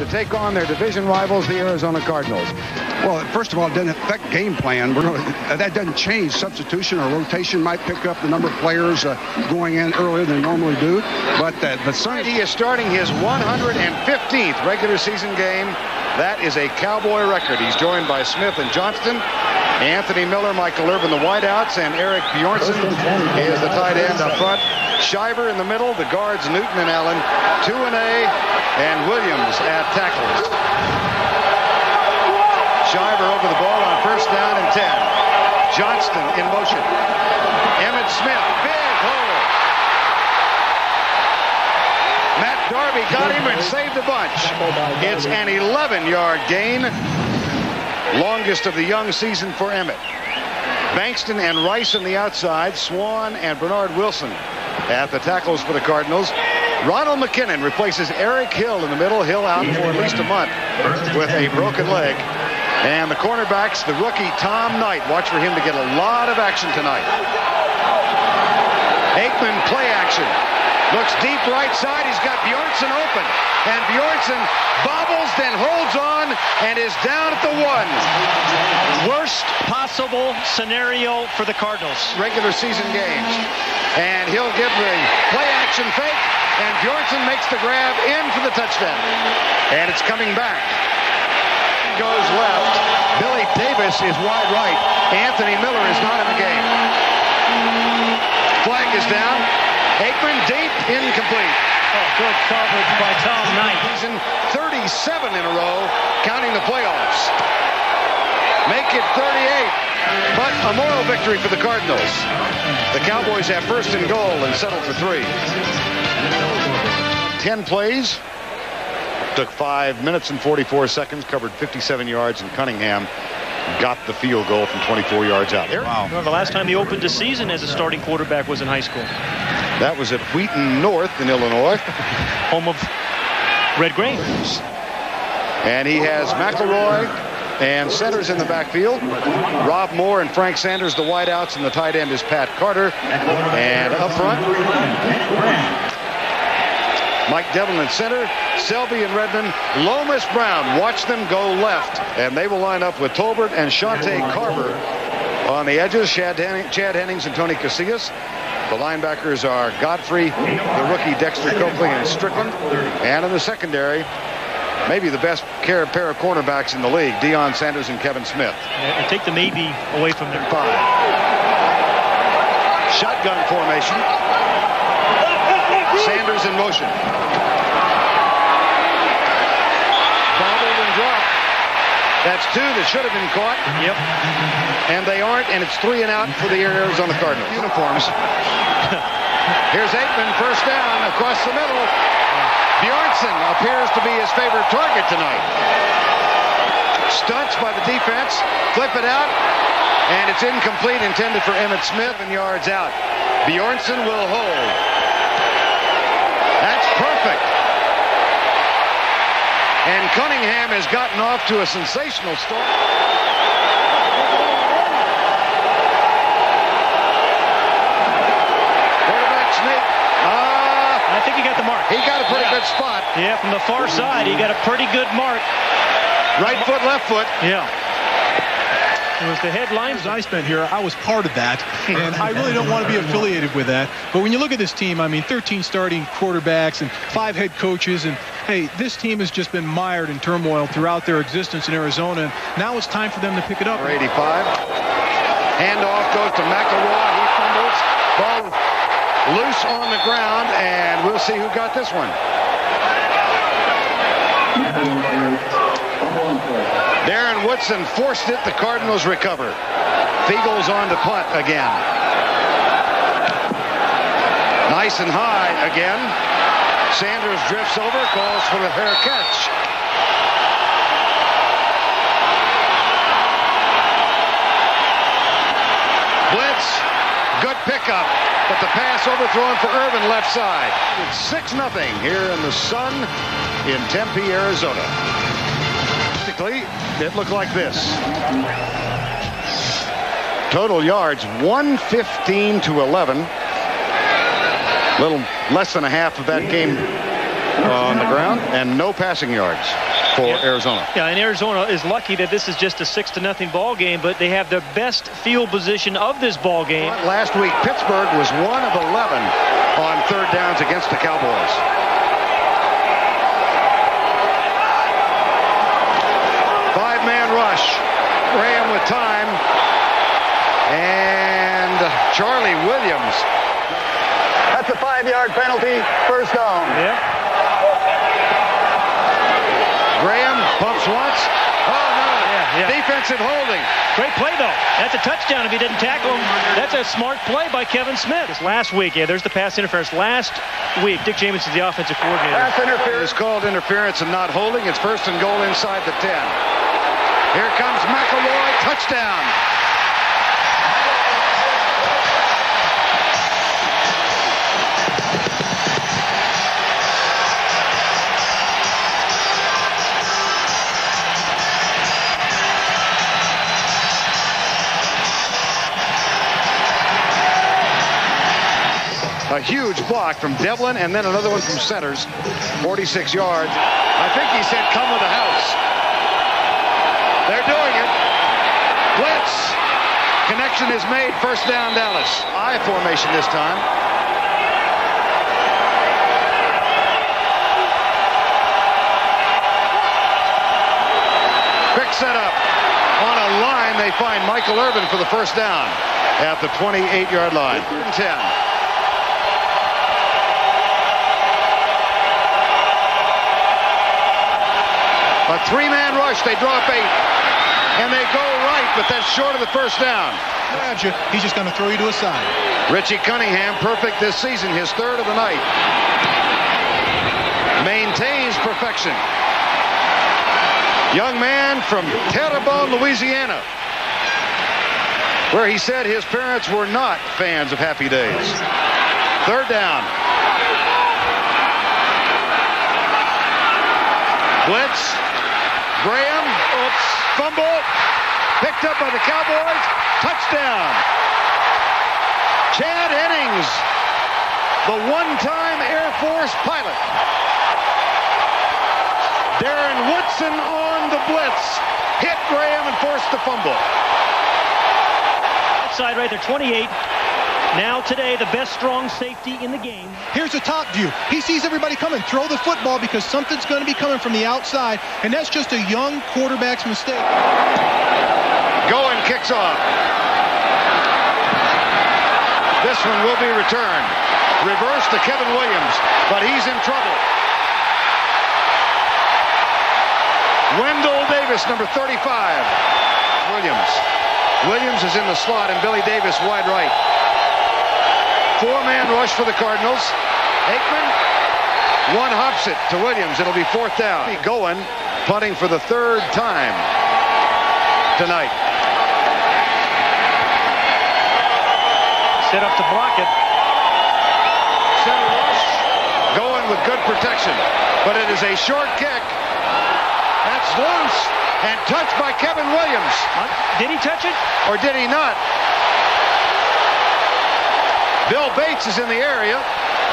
to take on their division rivals, the Arizona Cardinals. Well, first of all, it doesn't affect game plan. Gonna, that doesn't change. Substitution or rotation might pick up the number of players uh, going in earlier than they normally do. But uh, the Sunday He is starting his 115th regular season game. That is a Cowboy record. He's joined by Smith and Johnston. Anthony Miller, Michael Irvin, the wideouts, and Eric Bjornson is the tight end up front. Shiver in the middle, the guards Newton and Allen, two and A, and Williams at tackles. Shiver over the ball on first down and 10. Johnston in motion. Emmitt Smith, big hole. Matt Darby got him and saved the bunch. It's an 11-yard gain. Longest of the young season for Emmitt. Bankston and Rice on the outside. Swann and Bernard Wilson at the tackles for the Cardinals. Ronald McKinnon replaces Eric Hill in the middle. Hill out for at least a month with a broken leg. And the cornerbacks, the rookie Tom Knight. Watch for him to get a lot of action tonight. Aikman play action. Looks deep right side. He's got Bjornson open. And Bjornson bobbles, then holds on, and is down at the one. Worst possible scenario for the Cardinals. Regular season games. And he'll give the play action fake, and Bjornson makes the grab in for the touchdown. And it's coming back. Goes left. Billy Davis is wide right. Anthony Miller is not in the game. Flag is down. Aikman deep, incomplete. Oh, good coverage by Tom Knight. He's in 37 in a row, counting the playoffs. Make it 38, but a moral victory for the Cardinals. The Cowboys have first and goal and settle for three. 10 plays. Took 5 minutes and 44 seconds, covered 57 yards, and Cunningham got the field goal from 24 yards out. Wow. Well, the last time he opened a season as a starting quarterback was in high school. That was at Wheaton North in Illinois. Home of Red Grange. And he has McElroy and Centers in the backfield. Rob Moore and Frank Sanders, the wideouts, and the tight end is Pat Carter. And up front, Mike Devlin in center, Selby and Redmon, Lomas Brown. Watch them go left, and they will line up with Tolbert and Shante Carver on the edges. Chad, Henning, Chad Hennings and Tony Casillas. The linebackers are Godfrey, the rookie Dexter Coakley, and Strickland. And in the secondary, maybe the best pair of cornerbacks in the league, Deion Sanders and Kevin Smith. And take the maybe away from their five. Shotgun formation. Sanders in motion. Bobbled and dropped. That's two that should have been caught. Yep. And they aren't, and it's three and out for the Arizona Cardinals. Uniforms. Here's Aikman, first down, across the middle. Bjornson appears to be his favorite target tonight. Stunts by the defense, flip it out, and it's incomplete, intended for Emmitt Smith, and yards out. Bjornson will hold. That's perfect. And Cunningham has gotten off to a sensational start. Quarterback sneak. Uh, I think he got the mark. he got a pretty Yeah. good spot. Yeah, from the far side, he got a pretty good mark. Right foot, left foot. Yeah. It was the headlines. I spent here, I was part of that, and I really don't want to be affiliated with that. But when you look at this team, I mean, 13 starting quarterbacks and five head coaches, and hey, this team has just been mired in turmoil throughout their existence in Arizona. Now it's time for them to pick it up. Number 85. Handoff goes to McElroy. He fumbles. Ball loose on the ground, and we'll see who got this one. Darren Woodson forced it. The Cardinals recover. Feagles on to punt again. Nice and high again. Sanders drifts over, calls for the fair catch. Blitz, good pickup, but the pass overthrown for Irvin left side. It's 6 nothing here in the sun in Tempe, Arizona. Basically, it looked like this. Total yards 115 to 11. Little less than a half of that game uh, on the ground and no passing yards for Yeah. Arizona. Yeah, and Arizona is lucky that this is just a six to nothing ball game, but they have the best field position of this ball game. Last week, Pittsburgh was one of 11 on third downs against the Cowboys. Five-man rush. Graham with time. And Charlie Williams. That's a five-yard penalty, first down. Yeah. Graham pumps once. Oh, no. Yeah, yeah. Defensive holding. Great play, though. That's a touchdown if he didn't tackle him. That's a smart play by Kevin Smith. This last week, yeah, there's the pass interference. Last week, Dick Jamieson is the offensive coordinator. Pass interference. is called interference and not holding. It's first and goal inside the 10. Here comes McElroy. Touchdown. A huge block from Devlin and then another one from Centers. 46 yards. I think he said come with the house. They're doing it. Blitz. Connection is made. First down Dallas. I formation this time. Quick setup. On a line, they find Michael Irvin for the first down at the 28-yard line. 10. Three-man rush. They drop eight. And they go right, but that's short of the first down. You, he's just going to throw you to a side. Richie Cunningham, perfect this season, his third of the night. Maintains perfection. Young man from Terrebonne, Louisiana, where he said his parents were not fans of Happy Days. Third down. Blitz. Graham. Oops. Fumble. Picked up by the Cowboys. Touchdown. Chad Hennings, the one-time Air Force pilot. Darren Woodson on the blitz. Hit Graham and forced the fumble. Outside right there, 28. Now today, the best strong safety in the game. Here's a top view. He sees everybody coming. Throw the football because something's going to be coming from the outside, and that's just a young quarterback's mistake. Gowin kicks off. This one will be returned. Reverse to Kevin Williams, but he's in trouble. Wendell Davis, number 35. Williams. Williams is in the slot, and Billy Davis wide right. Four-man rush for the Cardinals. Aikman, one hops it to Williams. It'll be fourth down. Gowin, punting for the third time tonight. Set up to block it. Center rush. Gowin with good protection. But it is a short kick. That's loose and touched by Kevin Williams. Did he touch it? Or did he not? Bill Bates is in the area.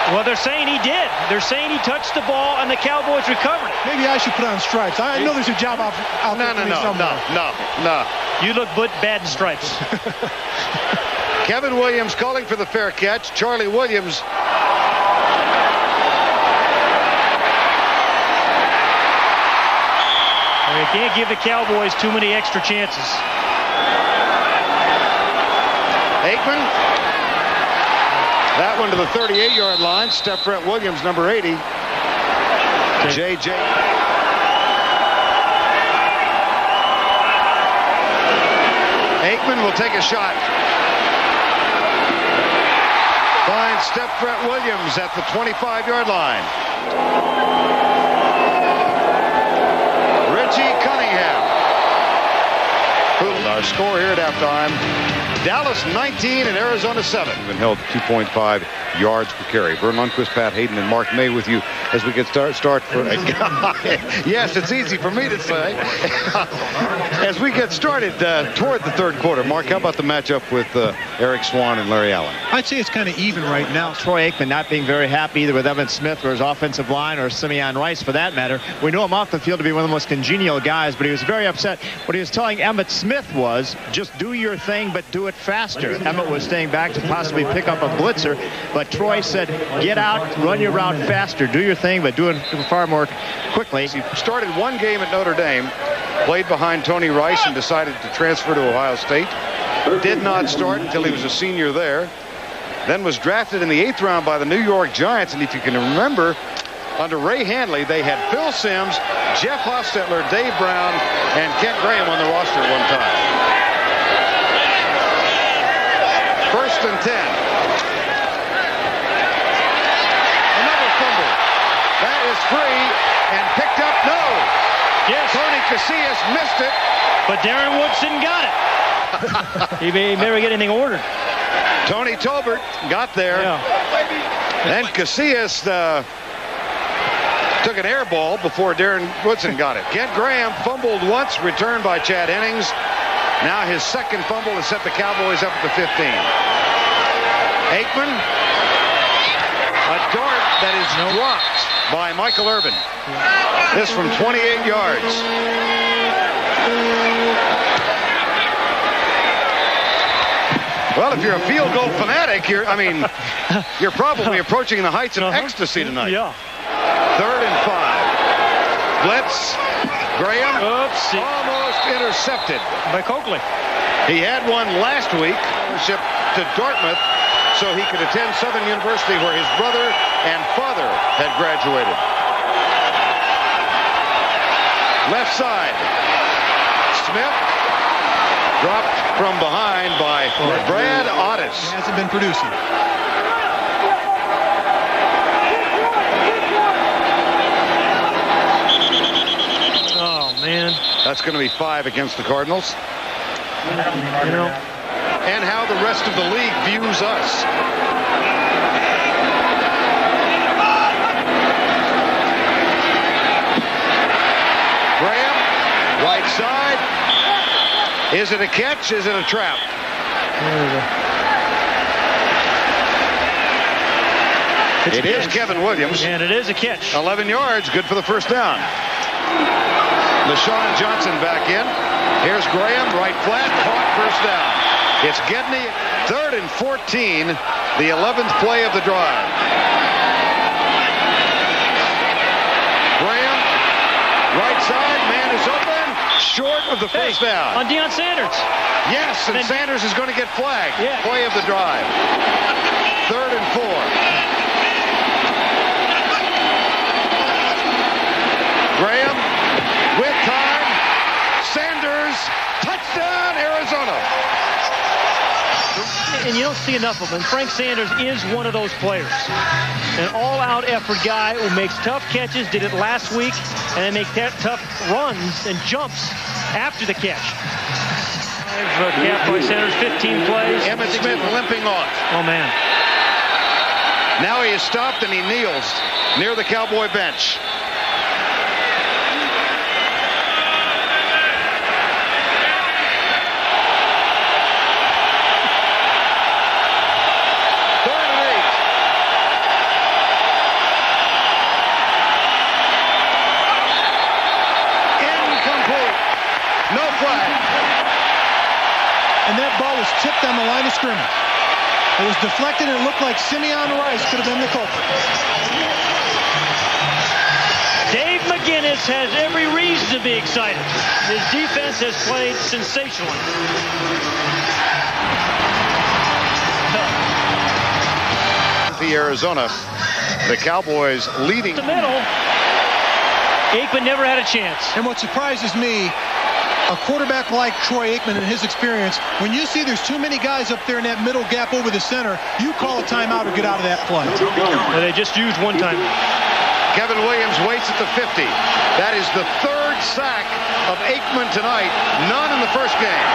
Well, they're saying he did. They're saying he touched the ball and the Cowboys recovered. Maybe I should put on stripes. I know there's a job out, out No, there no, no, somewhere. no, no, no. You look but bad in stripes. Kevin Williams calling for the fair catch. Charlie Williams. They can't give the Cowboys too many extra chances. Aikman. That one to the 38-yard line. Stepfret Williams, number 80. J.J. Aikman will take a shot. Finds Stepfret Williams at the 25-yard line. Richie Cunningham. Who- Our score here at halftime. Dallas 19 and Arizona 7. Been held 2.5 yards per carry. Verne Lundquist, Pat Haden, and Mark May with you as we get start start for. yes, it's easy for me to say. as we get started uh, toward the third quarter, Mark, how about the matchup with uh, Eric Swann and Larry Allen? I'd say it's kind of even right now. Troy Aikman not being very happy either with Emmitt Smith or his offensive line or Simeon Rice for that matter. We know him off the field to be one of the most congenial guys, but he was very upset. What he was telling Emmitt Smith was just do your thing, but do it faster. Emmitt was staying back to possibly pick up a blitzer, but Troy said, get out, run your route faster, do your thing, but do it far more quickly. He started one game at Notre Dame, played behind Tony Rice and decided to transfer to Ohio State. Did not start until he was a senior there. Then was drafted in the eighth round by the New York Giants. And if you can remember, under Ray Handley, they had Phil Simms, Jeff Hostetler, Dave Brown, and Kent Graham on the roster one time. First and 10. Another fumble. That is free and picked up. No. Yes. Tony Casillas missed it. But Darren Woodson got it. he may never get anything ordered. Tony Tolbert got there. Yeah. Then Casillas uh, took an air ball before Darren Woodson got it. Kent Graham fumbled once, returned by Chad Hennings. Now his second fumble has set the Cowboys up at the 15. A dart that is dropped by Michael Irvin. This from 28 yards. Well, if you're a field goal fanatic, you're, I mean, you're probably approaching the heights of Uh-huh. ecstasy tonight. Yeah. Third and five. Blitz. Graham Oops. almost intercepted. By Coakley. He had one last week, ship to Dartmouth, so he could attend Southern University where his brother and father had graduated. Left side. Smith dropped from behind by Brad Ottis. Hasn't been producing. Oh, man. That's going to be five against the Cardinals. You know, and how the rest of the league views us. Graham, right side. Is it a catch? Is it a trap? it's It a is catch. Kevin Williams. And it is a catch. 11 yards, good for the first down. LeShon Johnson back in. Here's Graham, right flat, caught first down. It's Gedney, third and 14, the 11th play of the drive. Graham, right side, man is open, short of the Hey, first down. on Deion Sanders. Yes, and Then- Sanders is going to get flagged. Yeah. Play of the drive. Third and four. Graham with time. Sanders, touchdown, Arizona. And you don't see enough of him. Frank Sanders is one of those players. An all-out effort guy who makes tough catches, did it last week, and then make that tough runs and jumps after the catch. Five, uh, Cap by Sanders, 15 plays. Emmitt Smith limping off. Oh, man. Now he is stopped and he kneels near the Cowboy bench. Third and eight. Incomplete. No flag. And that ball was tipped on the line of scrimmage. It was deflected and it looked like Simeon Rice could have been the culprit. Dave McGinnis has every reason to be excited. His defense has played sensationally. The Arizona, the Cowboys leading. The middle. Aikman never had a chance. And what surprises me, a quarterback like Troy Aikman and his experience, when you see there's too many guys up there in that middle gap over the center, you call a timeout or get out of that play. And they just used one time. Kevin Williams waits at the 50. That is the third sack of Aikman tonight. None in the first game.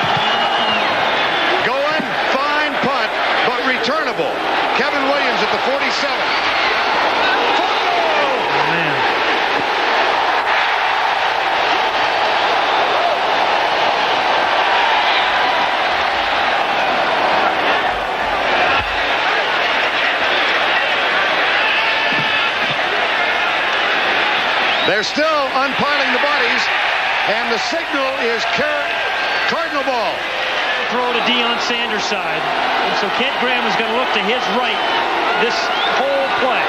Gowin, fine punt, but returnable. Kevin Williams at the 47. They're still unpiling the bodies, and the signal is Cardinal ball. Throw to Deion Sanders' side. And so Kent Graham is going to look to his right this whole play.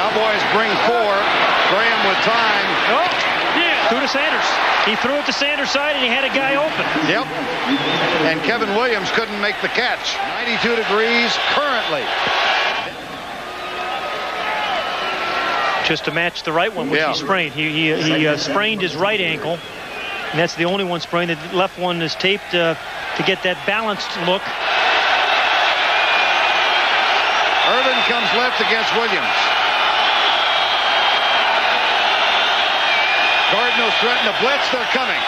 Cowboys bring four. Graham with time. Oh, yeah. Threw to Sanders. He threw it to Sanders' side, and he had a guy open. Yep. And Kevin Williams couldn't make the catch. 92 degrees currently. Just to match the right one, which yeah. he sprained. He, he, he uh, sprained his right ankle, and that's the only one sprained. The left one is taped uh, to get that balanced look. Irvin comes left against Williams. Cardinals threaten to blitz. They're coming.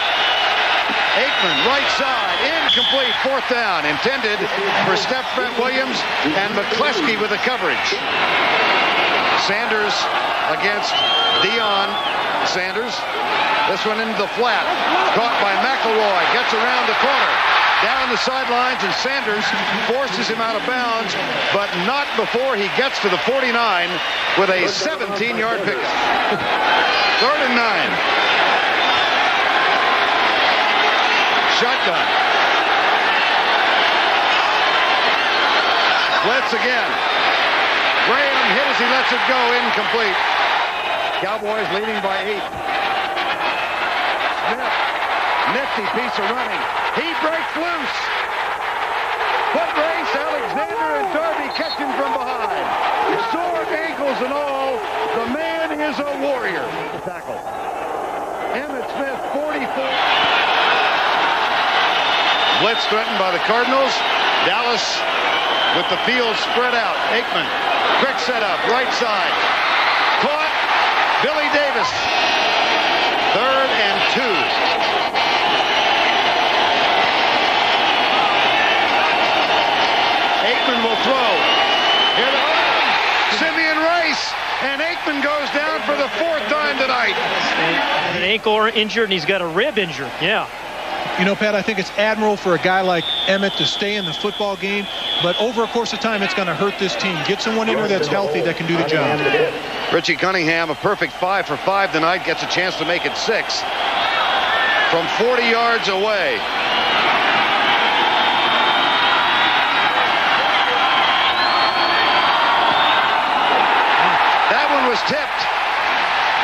Aikman, right side, incomplete, fourth down, intended for Steph Williams and McCleskey with the coverage. Sanders against Deion Sanders. This one into the flat. Caught by McElroy. Gets around the corner. Down the sidelines, and Sanders forces him out of bounds, but not before he gets to the 49 with a 17-yard pickup. Third and nine. Shotgun. Blitz again. Graham hit as he lets it go, incomplete. Cowboys leading by eight. Smith, nifty piece of running. He breaks loose. Foot race, Alexander and Darby catch him from behind. Sore ankles and all, the man is a warrior. Tackle. Emmitt Smith, 44. Blitz threatened by the Cardinals. Dallas with the field spread out. Aikman, quick setup, right side. Caught. Billy Davis. Third and two. Aikman will throw. Here the Simeon Rice. And Aikman goes down for the fourth time tonight. An ankle injured, and he's got a rib injured. Yeah. You know, Pat, I think it's admirable for a guy like Emmitt to stay in the football game, but over a course of time, it's going to hurt this team. Get someone in there that's healthy that can do the job. Richie Cunningham, a perfect five for five tonight, gets a chance to make it six from 40 yards away. That one was tipped.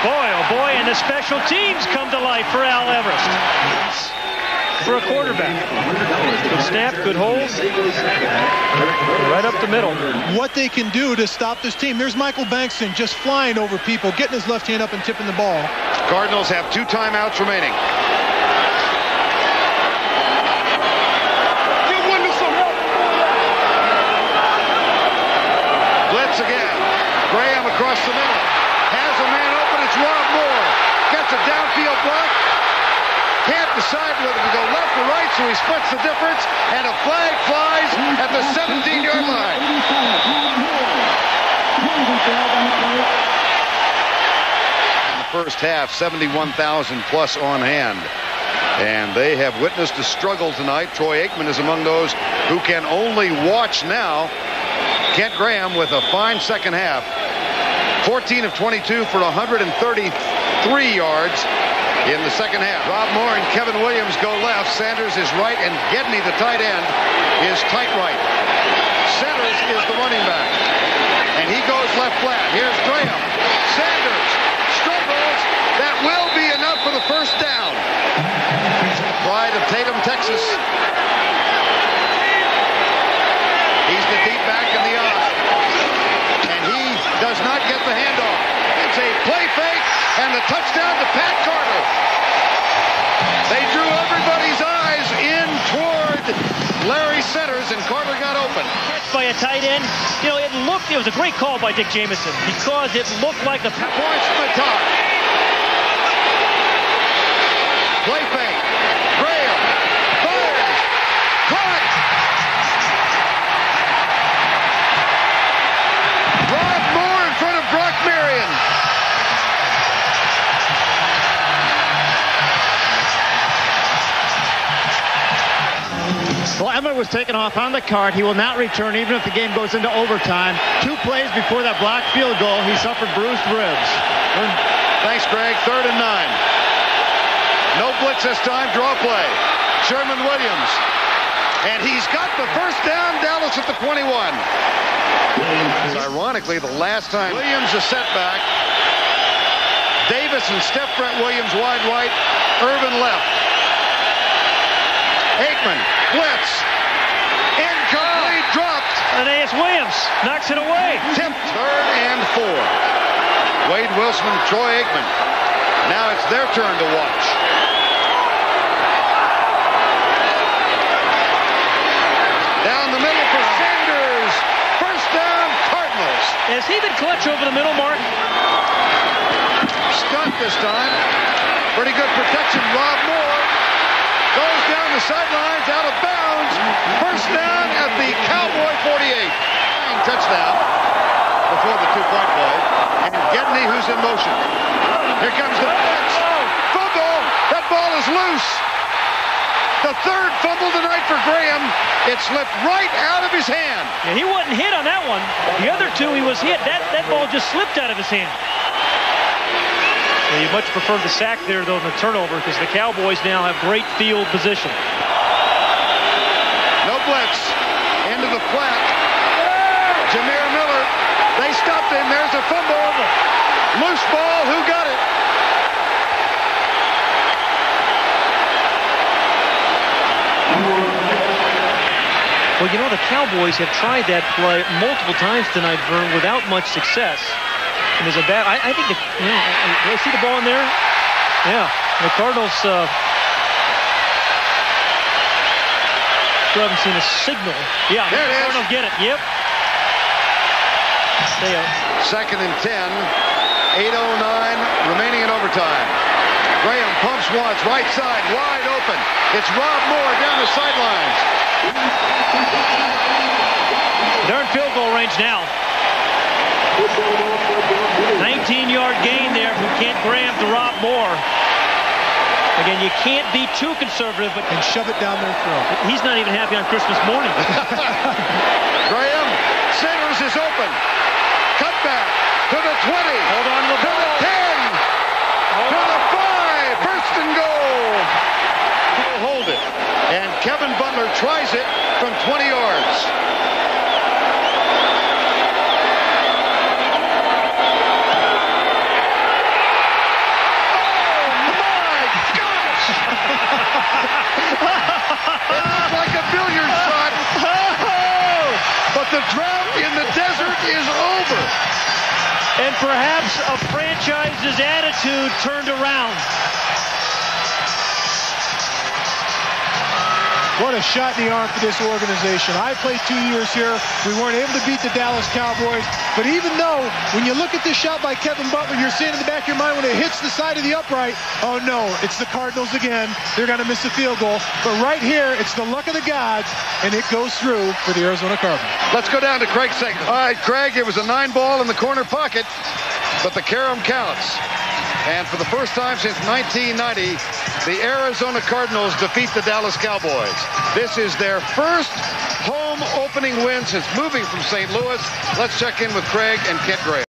Boy, oh boy, and the special teams come to life for Al Everest for a quarterback. Good snap, good hold. Right up the middle. What they can do to stop this team. There's Michael Bankston just flying over people, getting his left hand up and tipping the ball. Cardinals have two timeouts remaining. Blitz again. Graham across the middle. Has a man open. It's Rob Moore. Gets a downfield block can't decide whether to go left he splits the difference, and a flag flies at the 17-yard line. In the first half, 71,000 plus on hand. And they have witnessed a struggle tonight. Troy Aikman is among those who can only watch now. Kent Graham with a fine second half. 14 of 22 for 133 yards in the second half. Rob Moore and Kevin Williams go left. Sanders is right, and Gedney, the tight end, is tight right. Sanders is the running back. And he goes left flat. Here's Graham. Sanders struggles. That will be enough for the first down. Pride of Tatum, Texas. He's the deep back in the off. And he does not get the handoff. It's a play fake and the touchdown to Pat And Carter got open. By a tight end. You know, it looked, it was a great call by Dick Jamieson because it looked like the points from the top. Play fake. Was taken off on the card. He will not return even if the game goes into overtime. Two plays before that blocked field goal, he suffered bruised ribs. Thanks, Greg. Third and nine. No blitz this time. Draw play. Sherman Williams. And he's got the first down. Dallas at the 21. It's ironically the last time Williams a setback. Davis and Stepfret Williams wide right. Irvin left. Aikman. Blitz. Aeneas Williams knocks it away. Tipped. Third and four. Wade Wilson, Troy Aikman. Now it's their turn to watch. Down the middle for Sanders. First down, Cardinals. Has he been clutch over the middle, Mark? Stunt this time. Pretty good protection. Rob Moore the sidelines, out of bounds. First down at the Cowboy 48. Touchdown before the two-point play. And Gedney, who's in motion. Here comes the blitz. Fumble. That ball is loose. The third fumble tonight for Graham. It slipped right out of his hand. Yeah, he wasn't hit on that one. The other two, he was hit. That, that ball just slipped out of his hand. Yeah, you much prefer the sack there, though, than the turnover, because the Cowboys now have great field position. No blitz. Into the flat. Jamir Miller. They stopped him. There's a fumble. Loose ball. Who got it? Well, you know, the Cowboys have tried that play multiple times tonight, Vern, without much success. And there's a bad, I, I think, the, you know, do I see the ball in there? Yeah. The Cardinals, uh, still haven't seen a signal. Yeah, There it the is. Get it. Yep. Stay up. Second and 10. 8.09 remaining in overtime. Graham pumps once. Right side. Wide open. It's Rob Moore down the sidelines. They're in field goal range now. 19-yard gain there from Kent Graham to Rob Moore. Again, you can't be too conservative, but And shove it down their throat. he's not even happy on Christmas morning. Graham. Sanders is open. Cut back to the 20. Hold on to the To the ball. 10. To the 5. First and goal. He'll hold it. And Kevin Butler tries it from 20 yards. My gosh! it looks like a billiard shot. But the drought in the desert is over. and perhaps a franchise's attitude turned around. What a shot in the arm for this organization. I played two years here. We weren't able to beat the Dallas Cowboys. But even though, when you look at this shot by Kevin Butler, you're seeing in the back of your mind when it hits the side of the upright, oh no, it's the Cardinals again. They're going to miss a field goal. But right here, it's the luck of the gods, and it goes through for the Arizona Cardinals. Let's go down to Craig Segner. All right, Craig, it was a nine ball in the corner pocket, but the carom counts. And for the first time since 1990, the Arizona Cardinals defeat the Dallas Cowboys. This is their first home opening win since moving from St. Louis. Let's check in with Craig and Kent Graham.